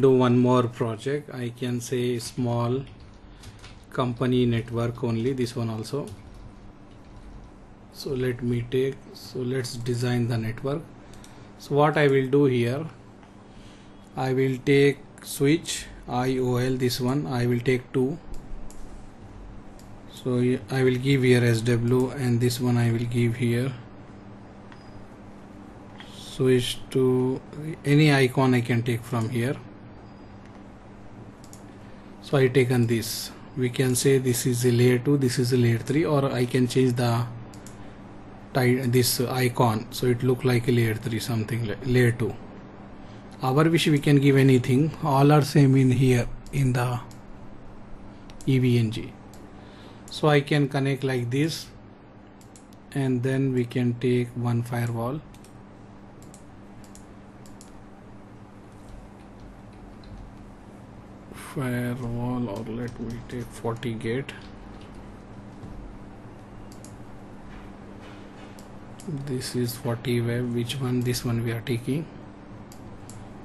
do one more project. I can say small company network only this one also. So let me take so let's design the network. So what I will do here I will take switch IOL this one I will take two. So I will give here SW and this one I will give here. Switch to any icon I can take from here so I taken this. We can say this is a layer 2 this is a layer 3 or I can change the this icon so it look like a layer 3 something like layer 2 our wish we can give anything. All are same in here in the EVE-NG so I can connect like this and then we can take one firewall firewall or let me take FortiGate. This is FortiWeb which one this one we are taking.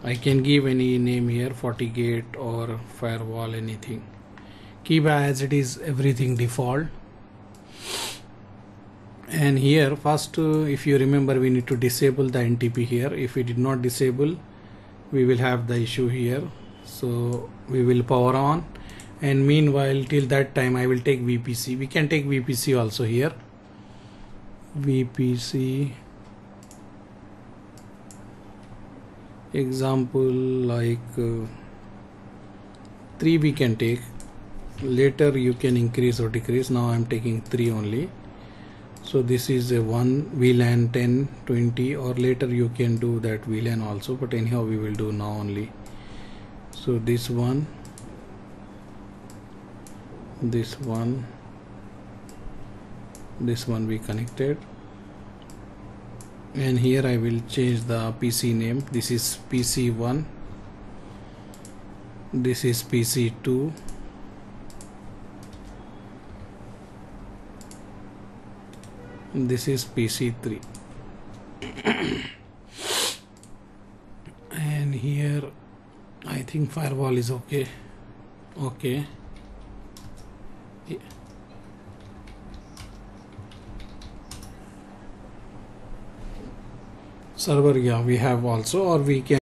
I can give any name here FortiGate or firewall anything. Keep as it is everything default. And here first uh, if you remember we need to disable the NTP here. If we did not disable we will have the issue here so we will power on. And meanwhile till that time I will take VPC we can take VPC also here. VPC example like uh, 3 we can take. Later you can increase or decrease. Now I'm taking 3 only. So this is a 1 VLAN 10 20 or later you can do that VLAN also. But anyhow we will do now only so this one this one this one we connected. And here I will change the PC name. This is PC1 this is PC2 this is PC3 and here think firewall is okay okay yeah. server yeah we have also or we can